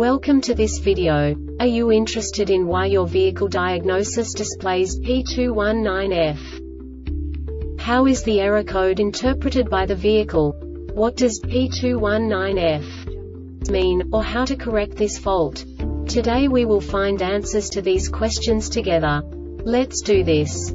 Welcome to this video. Are you interested in why your vehicle diagnosis displays P219F? How is the error code interpreted by the vehicle? What does P219F mean, or how to correct this fault? Today we will find answers to these questions together. Let's do this.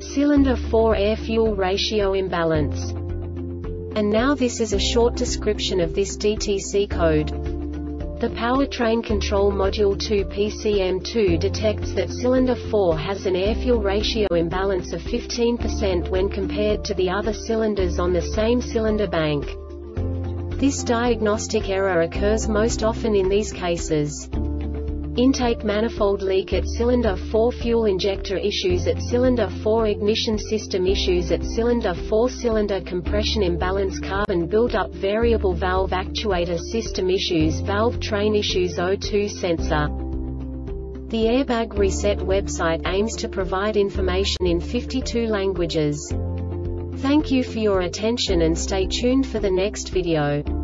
cylinder 4 air-fuel ratio imbalance. And now this is a short description of this DTC code. The Powertrain Control Module 2 PCM2 detects that cylinder 4 has an air-fuel ratio imbalance of 15% when compared to the other cylinders on the same cylinder bank. This diagnostic error occurs most often in these cases. Intake manifold leak at cylinder 4 fuel injector issues at cylinder 4 ignition system issues at cylinder 4 cylinder compression imbalance carbon buildup variable valve actuator system issues valve train issues O2 sensor. The Airbag Reset website aims to provide information in 52 languages. Thank you for your attention and stay tuned for the next video.